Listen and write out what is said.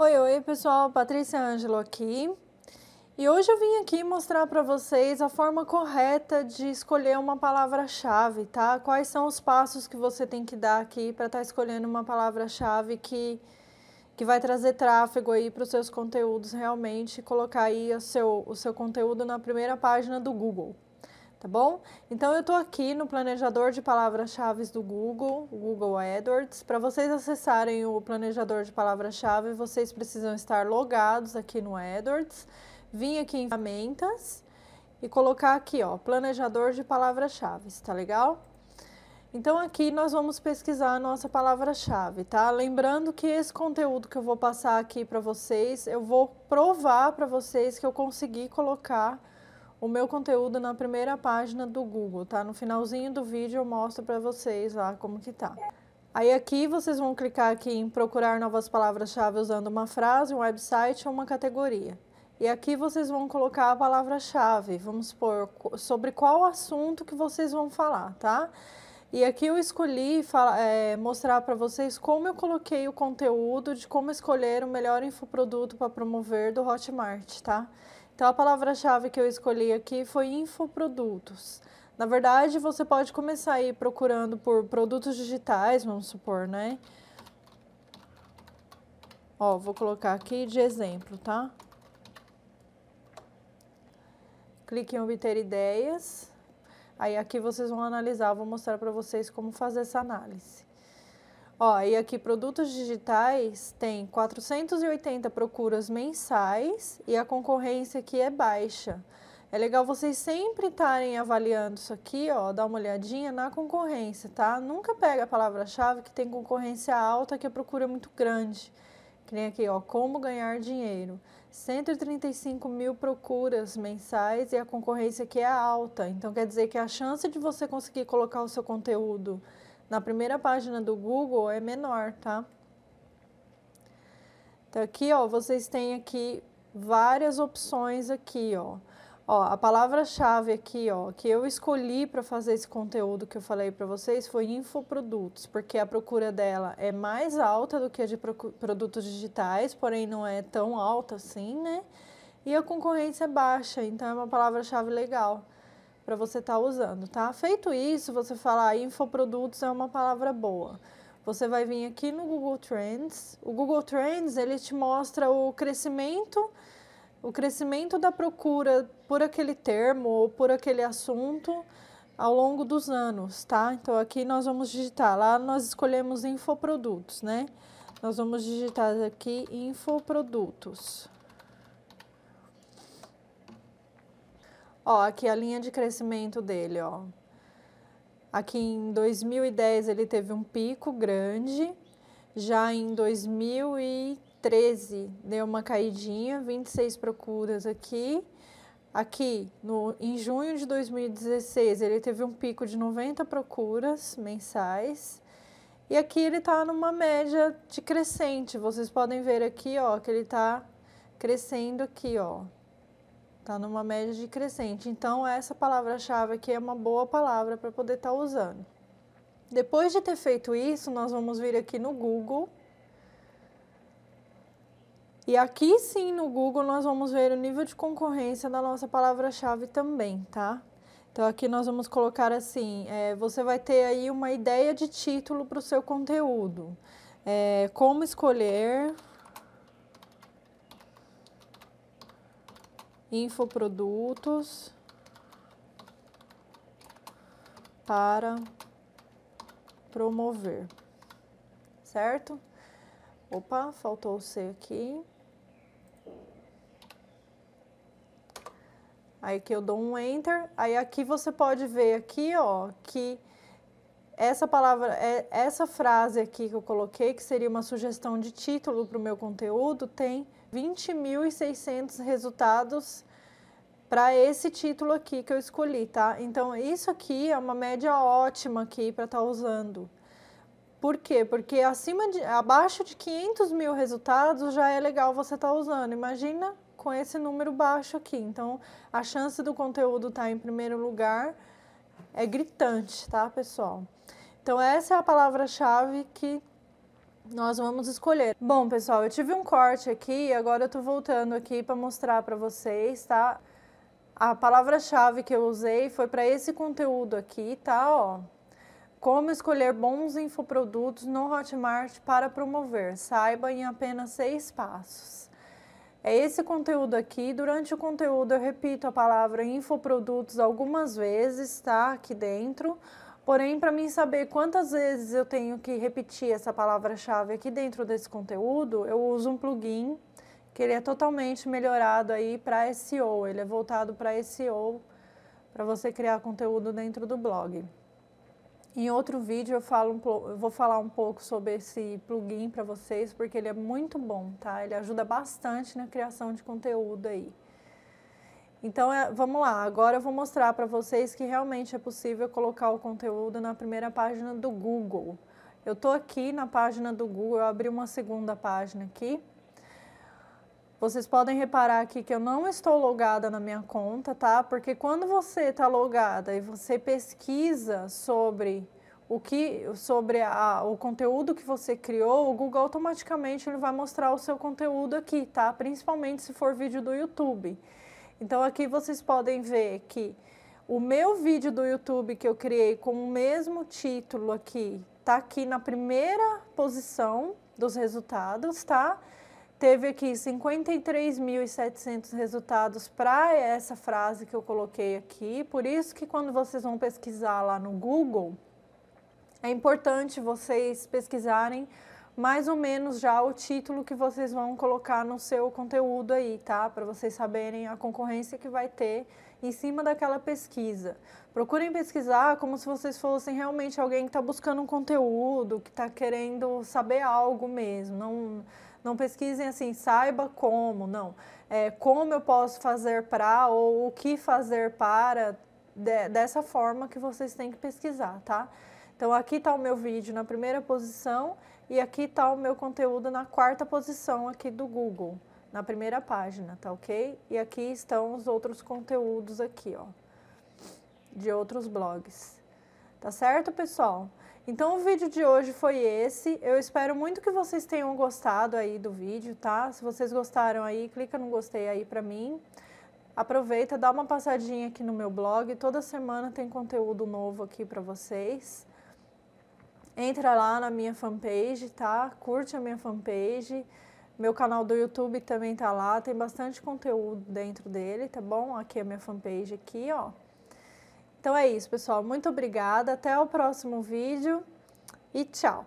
Oi, oi, pessoal, Patrícia Ângelo aqui. E hoje eu vim aqui mostrar para vocês a forma correta de escolher uma palavra-chave, tá? Quais são os passos que você tem que dar aqui para estar tá escolhendo uma palavra-chave que, que vai trazer tráfego aí para os seus conteúdos realmente, colocar aí o seu, o seu conteúdo na primeira página do Google tá bom? Então eu estou aqui no planejador de palavras-chave do Google, o Google AdWords. Para vocês acessarem o planejador de palavras-chave, vocês precisam estar logados aqui no AdWords, vir aqui em ferramentas e colocar aqui, ó, planejador de palavras-chave, tá legal? Então aqui nós vamos pesquisar a nossa palavra-chave, tá? Lembrando que esse conteúdo que eu vou passar aqui para vocês, eu vou provar para vocês que eu consegui colocar o meu conteúdo na primeira página do Google, tá? No finalzinho do vídeo eu mostro para vocês lá como que tá. Aí aqui vocês vão clicar aqui em procurar novas palavras-chave usando uma frase, um website ou uma categoria. E aqui vocês vão colocar a palavra-chave, vamos supor, sobre qual assunto que vocês vão falar, tá? E aqui eu escolhi é, mostrar para vocês como eu coloquei o conteúdo de como escolher o melhor infoproduto para promover do Hotmart, tá? Então, a palavra-chave que eu escolhi aqui foi infoprodutos. Na verdade, você pode começar aí procurando por produtos digitais, vamos supor, né? Ó, vou colocar aqui de exemplo, tá? Clique em obter ideias. Aí aqui vocês vão analisar, vou mostrar para vocês como fazer essa análise. Ó, e aqui produtos digitais tem 480 procuras mensais e a concorrência aqui é baixa. É legal vocês sempre estarem avaliando isso aqui, ó, dar uma olhadinha na concorrência, tá? Nunca pega a palavra-chave que tem concorrência alta, que a procura é muito grande. Que nem aqui, ó, como ganhar dinheiro. 135 mil procuras mensais e a concorrência aqui é alta. Então, quer dizer que a chance de você conseguir colocar o seu conteúdo na primeira página do Google é menor, tá? Então aqui, ó, vocês têm aqui várias opções aqui, ó. Ó, a palavra-chave aqui, ó, que eu escolhi para fazer esse conteúdo que eu falei para vocês foi infoprodutos, porque a procura dela é mais alta do que a de produtos digitais, porém não é tão alta assim, né? E a concorrência é baixa, então é uma palavra-chave legal para você estar tá usando, tá? Feito isso, você falar infoprodutos é uma palavra boa. Você vai vir aqui no Google Trends. O Google Trends, ele te mostra o crescimento, o crescimento da procura por aquele termo ou por aquele assunto ao longo dos anos, tá? Então aqui nós vamos digitar, lá nós escolhemos infoprodutos, né? Nós vamos digitar aqui infoprodutos. Ó, aqui a linha de crescimento dele, ó. Aqui em 2010 ele teve um pico grande, já em 2013 deu uma caidinha, 26 procuras aqui. Aqui, no, em junho de 2016, ele teve um pico de 90 procuras mensais. E aqui ele está numa média de crescente. Vocês podem ver aqui, ó, que ele está crescendo aqui, ó. Está numa média de crescente. Então, essa palavra-chave aqui é uma boa palavra para poder estar tá usando. Depois de ter feito isso, nós vamos vir aqui no Google. E aqui sim, no Google, nós vamos ver o nível de concorrência da nossa palavra-chave também, tá? Então, aqui nós vamos colocar assim, é, você vai ter aí uma ideia de título para o seu conteúdo. É, como escolher infoprodutos para promover, certo? Opa, faltou o C aqui. Aí que eu dou um enter, aí aqui você pode ver aqui, ó, que essa palavra, é, essa frase aqui que eu coloquei, que seria uma sugestão de título para o meu conteúdo, tem 20.600 resultados para esse título aqui que eu escolhi, tá? Então, isso aqui é uma média ótima aqui para estar tá usando. Por quê? Porque acima de, abaixo de 500 mil resultados já é legal você estar tá usando. Imagina com esse número baixo aqui. Então, a chance do conteúdo estar tá em primeiro lugar é gritante, tá, pessoal? Então, essa é a palavra-chave que nós vamos escolher. Bom, pessoal, eu tive um corte aqui, agora eu tô voltando aqui para mostrar para vocês, tá? A palavra-chave que eu usei foi para esse conteúdo aqui, tá? Ó, como escolher bons infoprodutos no Hotmart para promover. Saiba em apenas seis passos. É esse conteúdo aqui. Durante o conteúdo eu repito a palavra infoprodutos algumas vezes, tá? Aqui dentro Porém, para mim saber quantas vezes eu tenho que repetir essa palavra-chave aqui dentro desse conteúdo, eu uso um plugin que ele é totalmente melhorado aí para SEO. Ele é voltado para SEO, para você criar conteúdo dentro do blog. Em outro vídeo eu, falo um, eu vou falar um pouco sobre esse plugin para vocês, porque ele é muito bom, tá? Ele ajuda bastante na criação de conteúdo aí. Então, é, vamos lá, agora eu vou mostrar para vocês que realmente é possível colocar o conteúdo na primeira página do Google. Eu estou aqui na página do Google, eu abri uma segunda página aqui. Vocês podem reparar aqui que eu não estou logada na minha conta, tá? Porque quando você está logada e você pesquisa sobre o que sobre a, o conteúdo que você criou, o Google automaticamente ele vai mostrar o seu conteúdo aqui, tá? Principalmente se for vídeo do YouTube. Então aqui vocês podem ver que o meu vídeo do YouTube que eu criei com o mesmo título aqui, tá aqui na primeira posição dos resultados, tá? Teve aqui 53.700 resultados para essa frase que eu coloquei aqui. Por isso que quando vocês vão pesquisar lá no Google, é importante vocês pesquisarem mais ou menos já o título que vocês vão colocar no seu conteúdo aí, tá? Para vocês saberem a concorrência que vai ter em cima daquela pesquisa. Procurem pesquisar como se vocês fossem realmente alguém que está buscando um conteúdo, que está querendo saber algo mesmo. Não, não pesquisem assim, saiba como, não. É, como eu posso fazer para ou o que fazer para, de, dessa forma que vocês têm que pesquisar, tá? Então aqui está o meu vídeo na primeira posição e aqui está o meu conteúdo na quarta posição aqui do Google, na primeira página, tá ok? E aqui estão os outros conteúdos aqui, ó, de outros blogs. Tá certo, pessoal? Então o vídeo de hoje foi esse. Eu espero muito que vocês tenham gostado aí do vídeo, tá? Se vocês gostaram aí, clica no gostei aí pra mim. Aproveita, dá uma passadinha aqui no meu blog. Toda semana tem conteúdo novo aqui para vocês. Entra lá na minha fanpage, tá? Curte a minha fanpage. Meu canal do YouTube também tá lá, tem bastante conteúdo dentro dele, tá bom? Aqui é a minha fanpage aqui, ó. Então é isso, pessoal. Muito obrigada. Até o próximo vídeo e tchau.